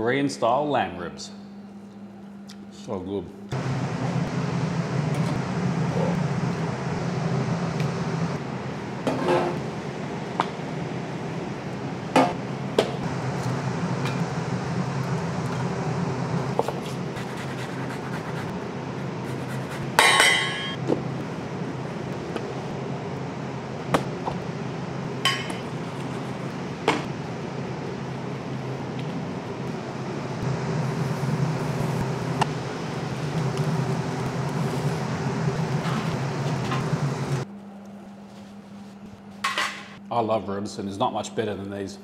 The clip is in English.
Korean style lamb ribs. So good. I love ribs and there's not much better than these.